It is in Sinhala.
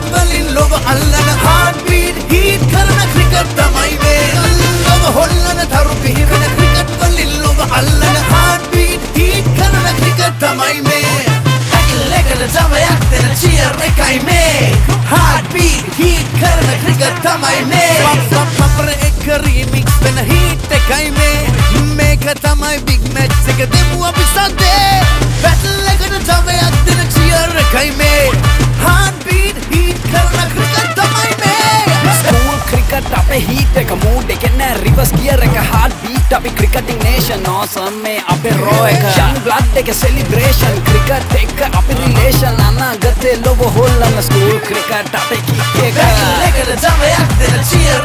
බැට් වලින් ලොව අල්ලන හාට්බීට් හීට් කරන ක්‍රිකට් තමයි මේ. ලොව හොල්ලන තරු පිහිවෙන ක්‍රිකට් වලින් ලොව අල්ලන හාට්බීට් හීට් කරන ක්‍රිකට් තමයි මේ. ඇකිල් එකට ජවයක් දෙන චියර් එකයි මේ. හාට්බීට් හීට් කරන ක්‍රිකට් තමයි මේ. පපර එක රීමික්ස් වෙන හීට් එකයි මේ. මේක තමයි බිග් මැච් එක දෙමු අපි සන්දේ බැටල් එකට ජවයක් දෙන චියර් එකයි මේ. බීට් එක මූඩ් එක නෑ රිවර්ස් ගියර් එක හાર્ට් බීට් අපි ක්‍රිකටින් නේෂන් ඕසම් මේ අපේ රෝ එක. යන් බ්ලඩ් එක සෙලිබ්‍රේෂන් ක්‍රිකට් එක අපි රිලේෂන් අනාගතේ ලොව හොල්ලන ස්කූල් ක්‍රිකට් අපේ කික් එක. Lekker de damme, ja, de cheer,